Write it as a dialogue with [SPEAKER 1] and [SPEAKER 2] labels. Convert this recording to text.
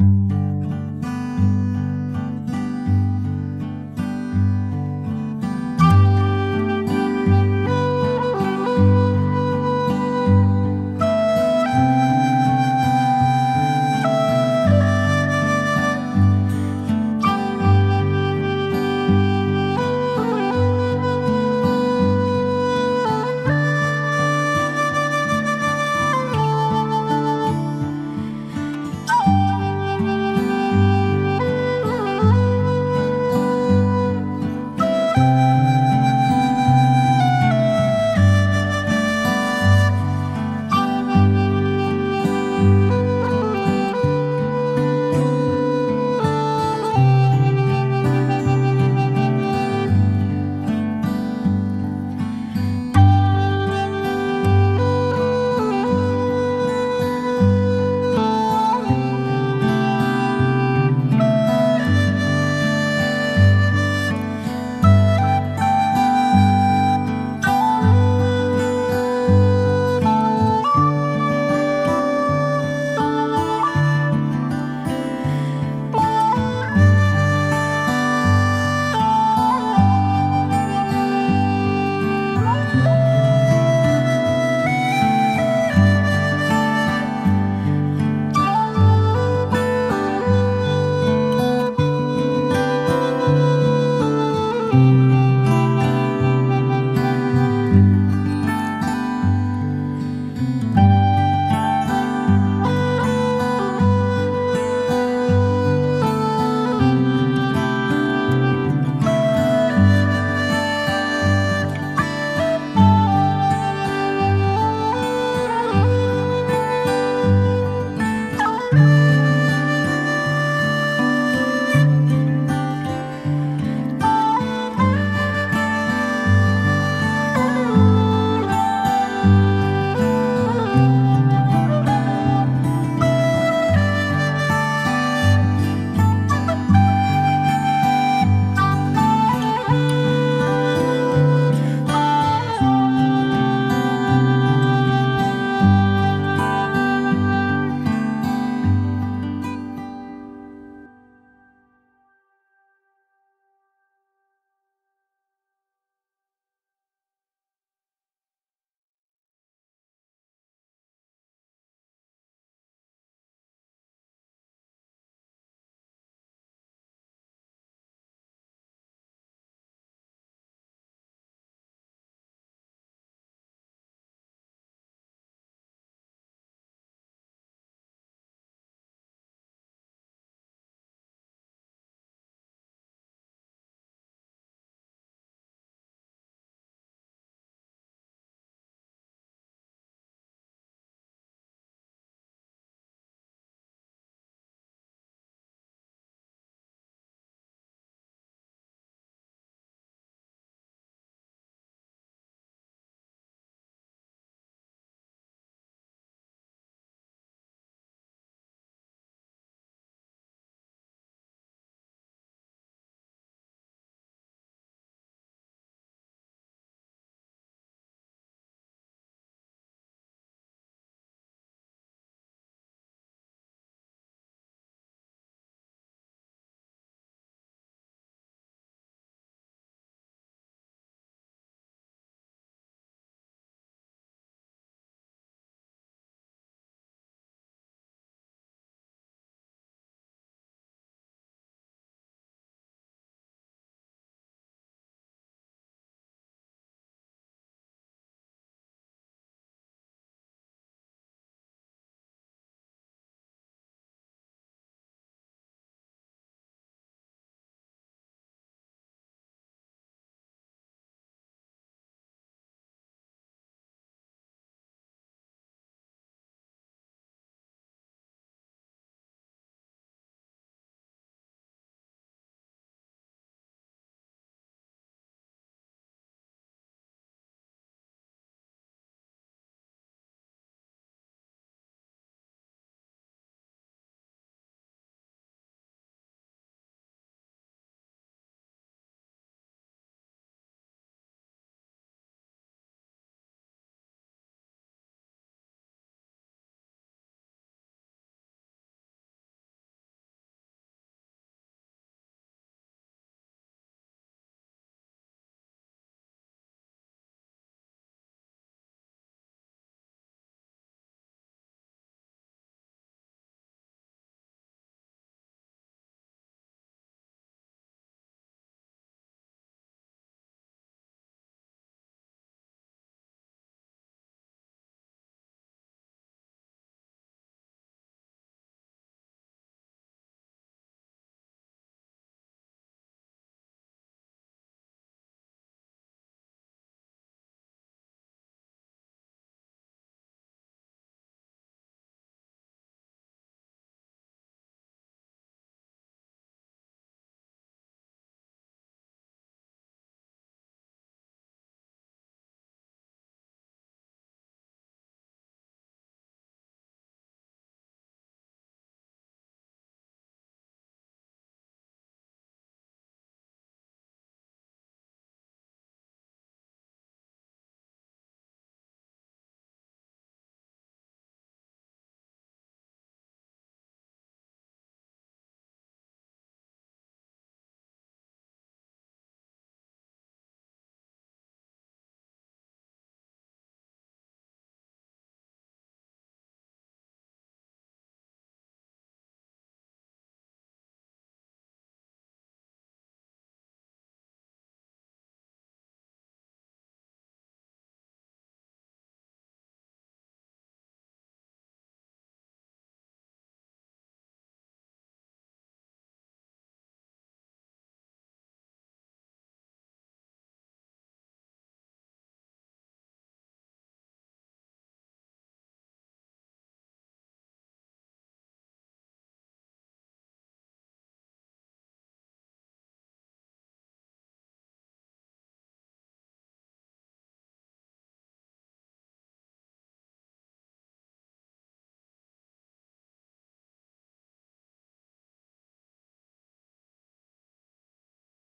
[SPEAKER 1] you